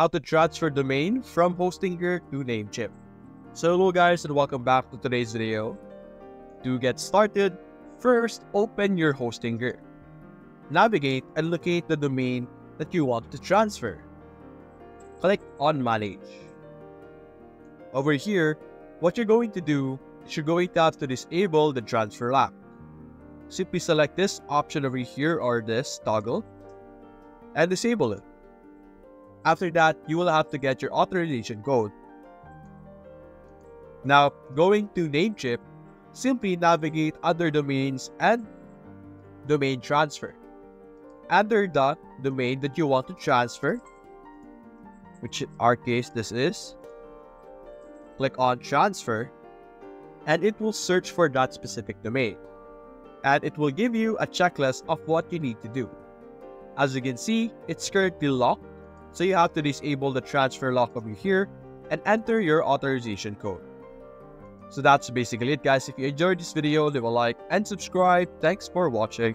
how to transfer domain from Hostinger to Namecheap. So hello guys and welcome back to today's video. To get started, first open your Hostinger. Navigate and locate the domain that you want to transfer. Click on Manage. Over here, what you're going to do is you're going to have to disable the transfer lock. Simply select this option over here or this toggle and disable it. After that, you will have to get your authorization code. Now, going to Namecheap, simply navigate under domains and domain transfer. Under the domain that you want to transfer, which in our case this is, click on transfer and it will search for that specific domain. And it will give you a checklist of what you need to do. As you can see, it's currently locked, so you have to disable the transfer lock over here and enter your authorization code. So that's basically it guys. If you enjoyed this video, leave a like and subscribe. Thanks for watching.